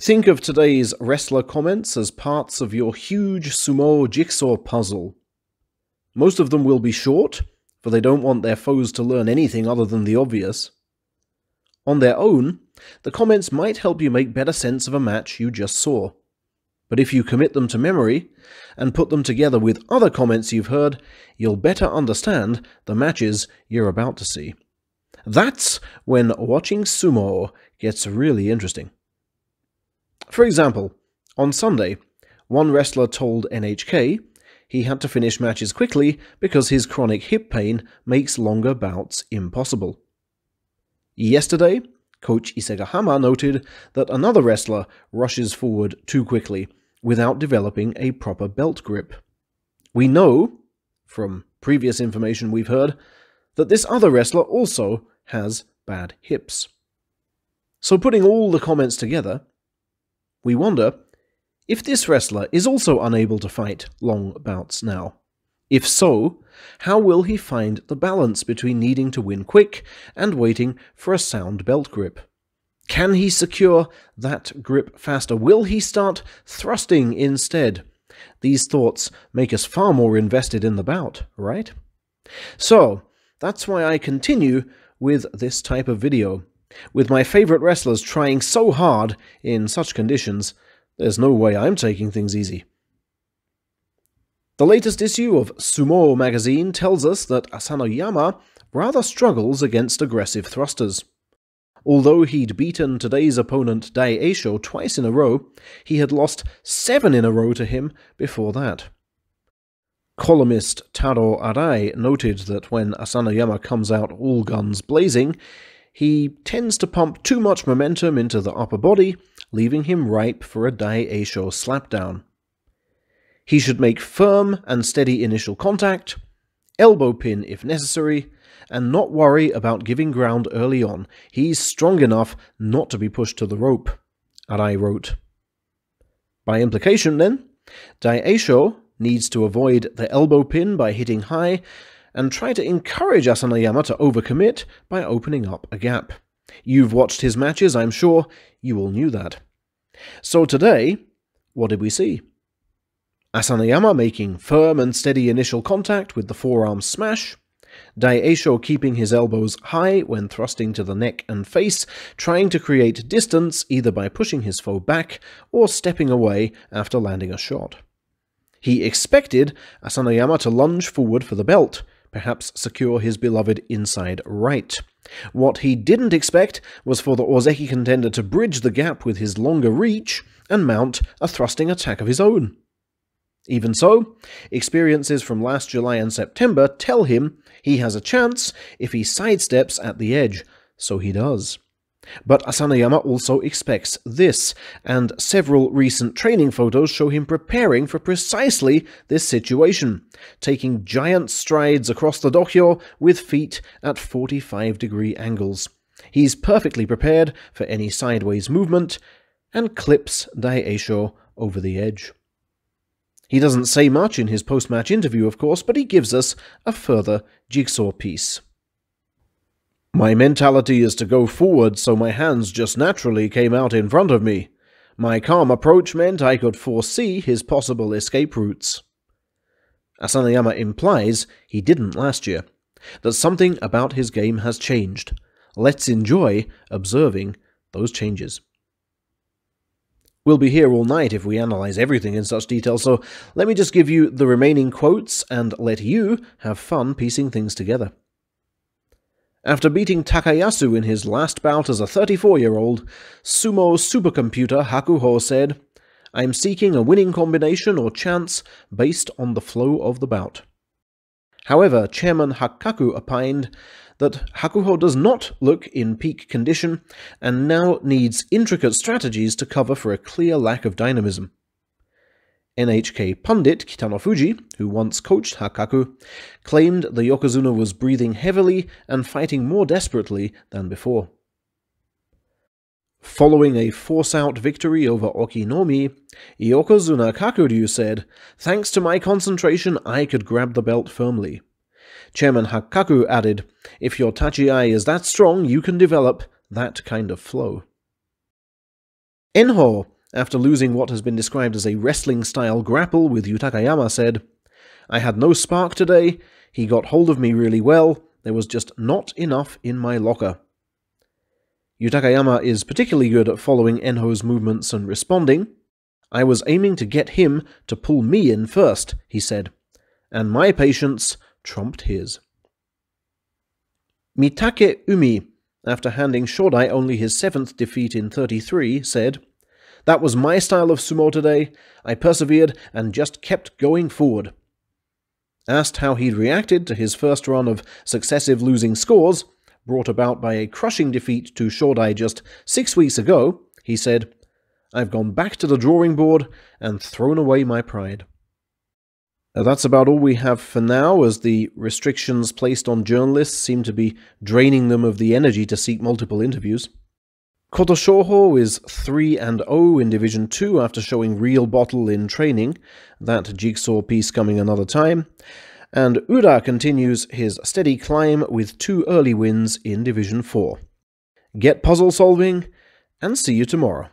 Think of today's wrestler comments as parts of your huge sumo jigsaw puzzle. Most of them will be short, for they don't want their foes to learn anything other than the obvious. On their own, the comments might help you make better sense of a match you just saw. But if you commit them to memory, and put them together with other comments you've heard, you'll better understand the matches you're about to see. That's when watching sumo gets really interesting. For example, on Sunday, one wrestler told NHK he had to finish matches quickly because his chronic hip pain makes longer bouts impossible. Yesterday, coach Isegahama noted that another wrestler rushes forward too quickly without developing a proper belt grip. We know, from previous information we've heard, that this other wrestler also has bad hips. So putting all the comments together, we wonder if this wrestler is also unable to fight long bouts now. If so, how will he find the balance between needing to win quick and waiting for a sound belt grip? Can he secure that grip faster? Will he start thrusting instead? These thoughts make us far more invested in the bout, right? So, that's why I continue with this type of video. With my favorite wrestlers trying so hard in such conditions, there's no way I'm taking things easy. The latest issue of Sumo magazine tells us that Asanoyama rather struggles against aggressive thrusters. Although he'd beaten today's opponent Daieisho twice in a row, he had lost seven in a row to him before that. Columnist Taro Arai noted that when Asanoyama comes out all guns blazing, he tends to pump too much momentum into the upper body, leaving him ripe for a Dai slapdown. He should make firm and steady initial contact, elbow pin if necessary, and not worry about giving ground early on. He's strong enough not to be pushed to the rope, Arai wrote. By implication, then, Dai needs to avoid the elbow pin by hitting high and try to encourage Asanoyama to overcommit by opening up a gap. You've watched his matches, I'm sure you all knew that. So today, what did we see? Asanoyama making firm and steady initial contact with the forearm smash, Daieisho keeping his elbows high when thrusting to the neck and face, trying to create distance either by pushing his foe back or stepping away after landing a shot. He expected Asanoyama to lunge forward for the belt, perhaps secure his beloved inside right. What he didn't expect was for the Ozeki contender to bridge the gap with his longer reach and mount a thrusting attack of his own. Even so, experiences from last July and September tell him he has a chance if he sidesteps at the edge, so he does. But Asanoyama also expects this, and several recent training photos show him preparing for precisely this situation, taking giant strides across the dohyo with feet at 45 degree angles. He's perfectly prepared for any sideways movement, and clips Daieisho over the edge. He doesn't say much in his post-match interview, of course, but he gives us a further jigsaw piece. My mentality is to go forward, so my hands just naturally came out in front of me. My calm approach meant I could foresee his possible escape routes. Asanoyama implies he didn't last year, that something about his game has changed. Let's enjoy observing those changes. We'll be here all night if we analyze everything in such detail, so let me just give you the remaining quotes and let you have fun piecing things together. After beating Takayasu in his last bout as a 34-year-old, sumo supercomputer Hakuho said, I'm seeking a winning combination or chance based on the flow of the bout. However, Chairman Hakkaku opined that Hakuho does not look in peak condition and now needs intricate strategies to cover for a clear lack of dynamism. NHK pundit Kitanofuji, who once coached Hakkaku, claimed the Yokozuna was breathing heavily and fighting more desperately than before. Following a force-out victory over Okinoumi, Yokozuna Kakuryu said, Thanks to my concentration, I could grab the belt firmly. Chairman Hakkaku added, If your tachiai is that strong, you can develop that kind of flow. Enho, after losing what has been described as a wrestling-style grapple with Yutakayama, said, I had no spark today, he got hold of me really well, there was just not enough in my locker. Yutakayama is particularly good at following Enho's movements and responding. I was aiming to get him to pull me in first, he said, and my patience trumped his. Mitakeumi, after handing Shodai only his seventh defeat in 33, said, That was my style of sumo today. I persevered and just kept going forward. Asked how he'd reacted to his first run of successive losing scores, brought about by a crushing defeat to Shodai just six weeks ago, he said, I've gone back to the drawing board and thrown away my pride. Uh, that's about all we have for now, as the restrictions placed on journalists seem to be draining them of the energy to seek multiple interviews. Kotoshoho is 3 and 0 in Division 2 after showing real bottle in training, that jigsaw piece coming another time. And Ura continues his steady climb with two early wins in Division 4. Get puzzle solving, and see you tomorrow.